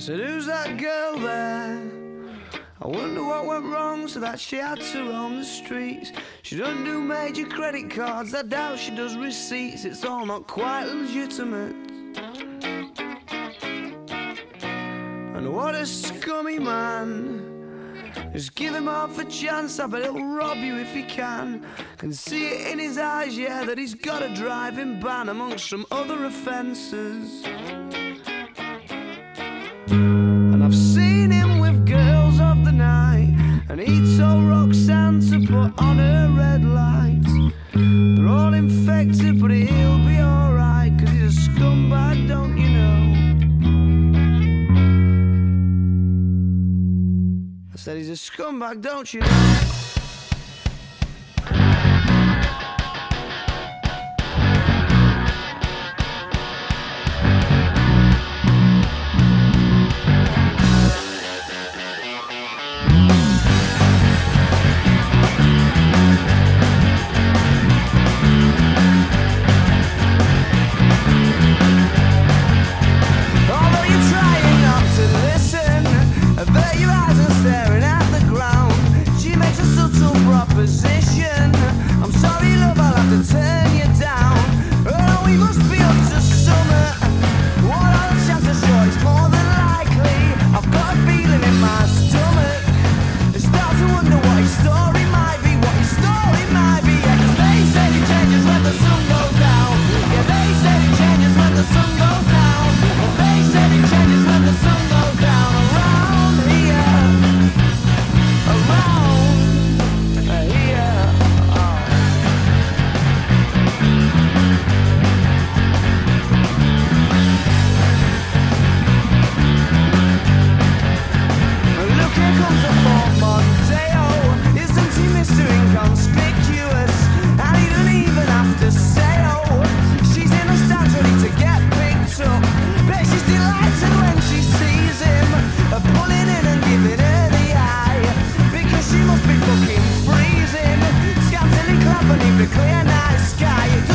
said, Who's that girl there? I wonder what went wrong so that she had to roam the streets. She doesn't do major credit cards, I doubt she does receipts. It's all not quite legitimate. And what a scummy man. Just give him half a chance, I bet he'll rob you if he can. Can see it in his eyes, yeah, that he's got a driving ban amongst some other offences. And I've seen him with girls of the night, and he told Roxanne to put on her red lights. They're all infected, but he'll be alright, cause he's a scumbag, don't you know? I said he's a scumbag, don't you know? Sorry, love, I'll have to turn you down. Oh, we must be up to summer. Beneath the clear night sky.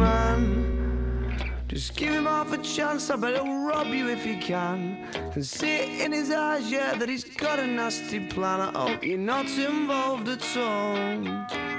Man. Just give him half a chance, I bet he'll rob you if he can. And see it in his eyes, yeah, that he's got a nasty plan. I hope you're not involved at all.